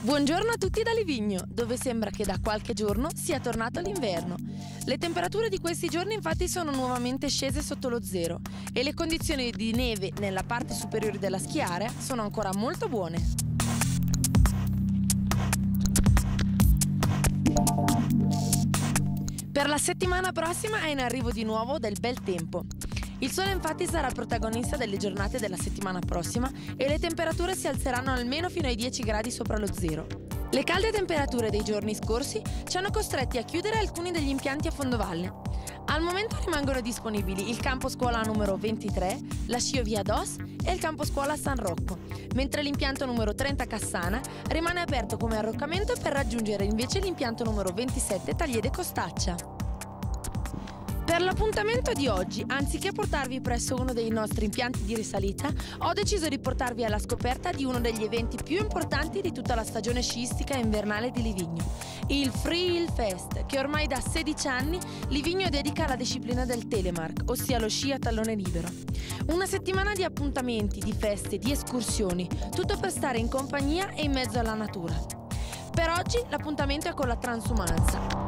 Buongiorno a tutti da Livigno, dove sembra che da qualche giorno sia tornato l'inverno. Le temperature di questi giorni infatti sono nuovamente scese sotto lo zero e le condizioni di neve nella parte superiore della schiarea sono ancora molto buone. Per la settimana prossima è in arrivo di nuovo del bel tempo. Il sole infatti sarà protagonista delle giornate della settimana prossima e le temperature si alzeranno almeno fino ai 10 gradi sopra lo zero. Le calde temperature dei giorni scorsi ci hanno costretti a chiudere alcuni degli impianti a fondovalle. Al momento rimangono disponibili il campo scuola numero 23, la Sciovia DOS e il campo scuola San Rocco, mentre l'impianto numero 30 Cassana rimane aperto come arroccamento per raggiungere invece l'impianto numero 27 Tagliede Costaccia. Per l'appuntamento di oggi, anziché portarvi presso uno dei nostri impianti di risalita, ho deciso di portarvi alla scoperta di uno degli eventi più importanti di tutta la stagione sciistica invernale di Livigno, il Free Hill Fest, che ormai da 16 anni Livigno dedica alla disciplina del telemark, ossia lo sci a tallone libero. Una settimana di appuntamenti, di feste, di escursioni, tutto per stare in compagnia e in mezzo alla natura. Per oggi l'appuntamento è con la transumanza.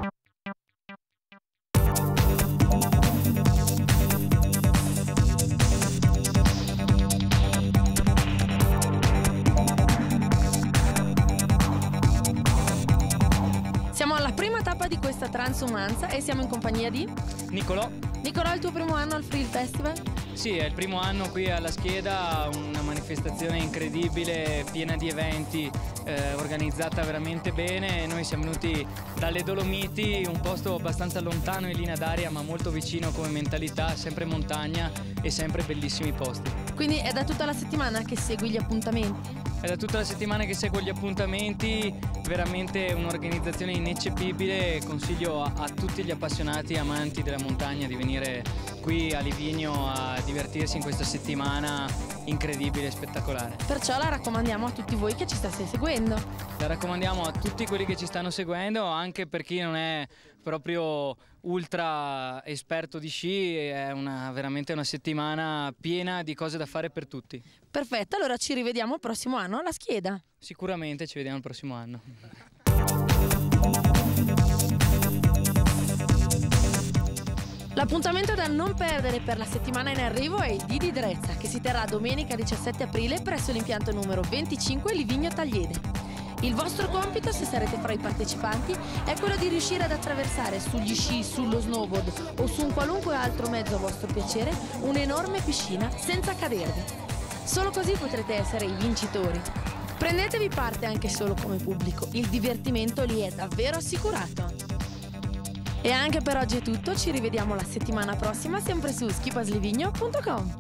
Prima tappa di questa transumanza e siamo in compagnia di Nicolò. Nicolò, il tuo primo anno al Free Festival? Sì, è il primo anno qui alla Schieda, una manifestazione incredibile, piena di eventi, eh, organizzata veramente bene. Noi siamo venuti dalle Dolomiti, un posto abbastanza lontano in linea d'aria, ma molto vicino come mentalità, sempre montagna e sempre bellissimi posti. Quindi è da tutta la settimana che segui gli appuntamenti? È da tutta la settimana che seguo gli appuntamenti, veramente un'organizzazione ineccepibile. Consiglio a, a tutti gli appassionati e amanti della montagna di venire qui a Livigno a divertirsi in questa settimana incredibile e spettacolare. Perciò la raccomandiamo a tutti voi che ci state seguendo. La raccomandiamo a tutti quelli che ci stanno seguendo, anche per chi non è proprio ultra esperto di sci, è una, veramente una settimana piena di cose da fare per tutti. Perfetto, allora ci rivediamo il prossimo anno alla Schieda. Sicuramente ci vediamo il prossimo anno. L'appuntamento da non perdere per la settimana in arrivo è il Didi Drezza, che si terrà domenica 17 aprile presso l'impianto numero 25 Livigno Tagliede. Il vostro compito, se sarete fra i partecipanti, è quello di riuscire ad attraversare sugli sci, sullo snowboard o su un qualunque altro mezzo a vostro piacere un'enorme piscina senza cadervi. Solo così potrete essere i vincitori. Prendetevi parte anche solo come pubblico, il divertimento lì è davvero assicurato. E anche per oggi è tutto, ci rivediamo la settimana prossima sempre su skipaslivigno.com.